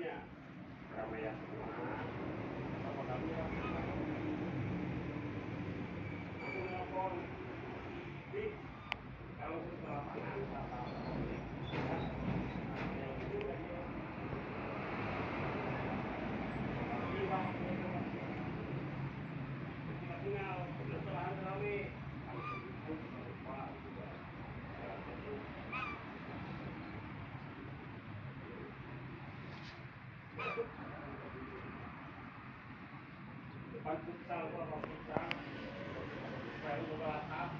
tanya keramaian depan futsal mau futsal. Supaya lu atap